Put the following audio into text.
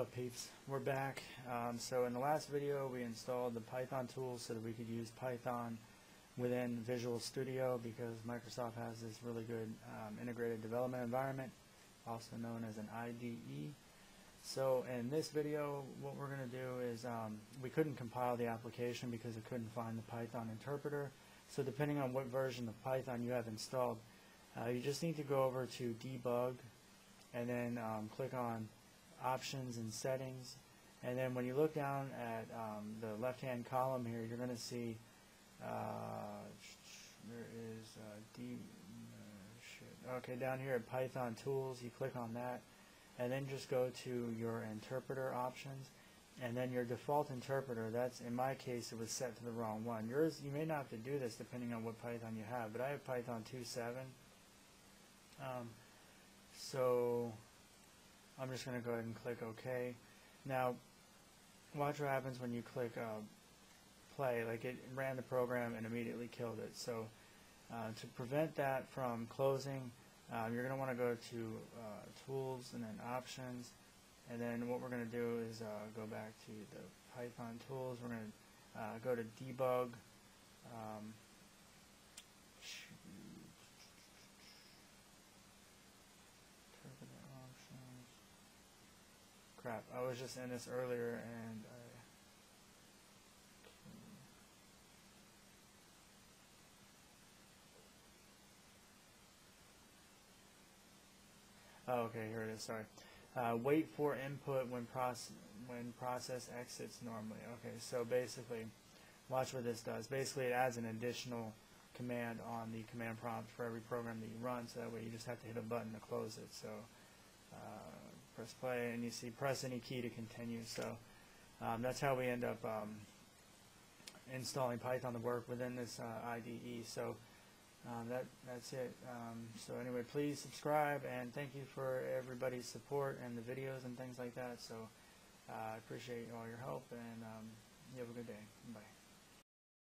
up peeps? We're back. Um, so in the last video we installed the Python tools so that we could use Python within Visual Studio because Microsoft has this really good um, integrated development environment, also known as an IDE. So in this video what we're going to do is um, we couldn't compile the application because it couldn't find the Python interpreter. So depending on what version of Python you have installed, uh, you just need to go over to debug and then um, click on options and settings. And then when you look down at um, the left hand column here you're going to see uh, there is uh, okay down here at Python tools you click on that and then just go to your interpreter options. And then your default interpreter that's in my case it was set to the wrong one. Yours you may not have to do this depending on what Python you have but I have Python 2.7 um, so I'm just going to go ahead and click OK. Now, watch what happens when you click uh, play. Like it ran the program and immediately killed it. So uh, to prevent that from closing, um, you're going to want to go to uh, Tools and then Options. And then what we're going to do is uh, go back to the Python tools. We're going to uh, go to Debug. Um, Interpreter options. Crap, I was just in this earlier and I Oh, okay, here it is, sorry. Uh, wait for input when process when process exits normally. Okay, so basically, watch what this does. Basically, it adds an additional command on the command prompt for every program that you run, so that way you just have to hit a button to close it. So uh, press play, and you see press any key to continue. So um, that's how we end up um, installing Python to work within this uh, IDE. So um, that that's it. Um, so anyway, please subscribe, and thank you for everybody's support and the videos and things like that. So uh, I appreciate all your help, and um, you have a good day. Bye.